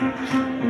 Música